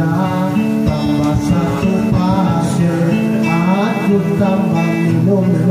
Bila tambah satu pasir Aku tambah minum.